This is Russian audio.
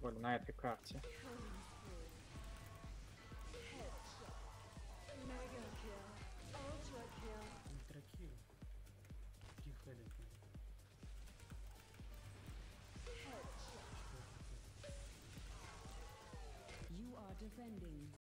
корабль на этой карте. You are defending.